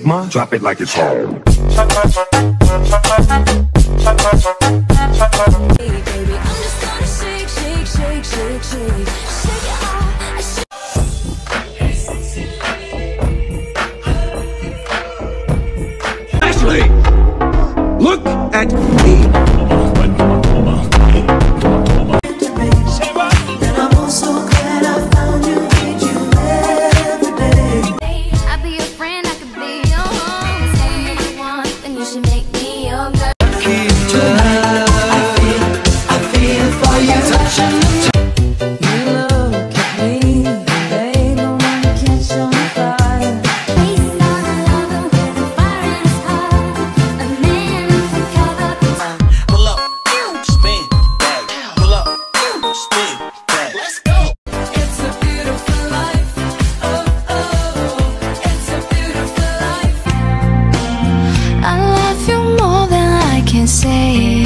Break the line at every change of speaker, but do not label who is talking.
Sigma, drop it like it's home. Ashley!
You
should make me your girl.
Look
can say.